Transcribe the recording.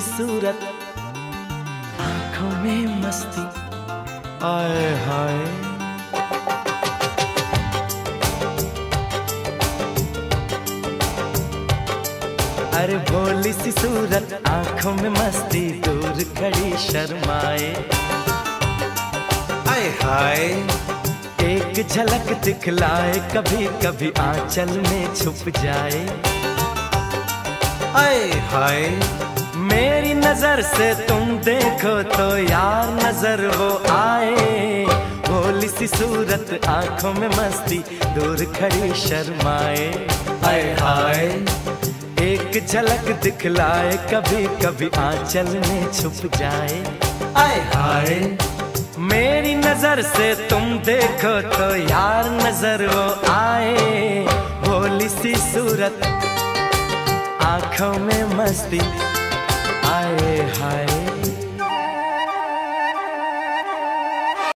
सूरत आँखों में मस्ती। आए हाय। अरे भोली सी सूरत आँखों में मस्ती दूर खड़ी शर्माए। आए हाय एक झलक दिखलाए कभी कभी आंचल में छुप जाए। आए हाय। मेरी नज़र से तुम देखो तो यार नज़र वो आए। भोली सी सूरत आँखों में मस्ती, दूर खड़ी शर्माए। आए हाय। एक झलक दिखलाए कभी कभी आंचल में छुप जाए। आए हाय। मेरी नज़र से तुम देखो तो यार नज़र वो आए। भोली सी सूरत आँखों में मस्ती आए हाय